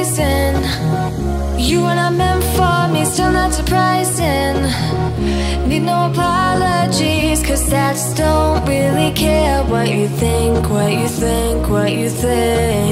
You were not meant for me, still not surprising. Need no apologies, cause I just don't really care What you think, what you think, what you think.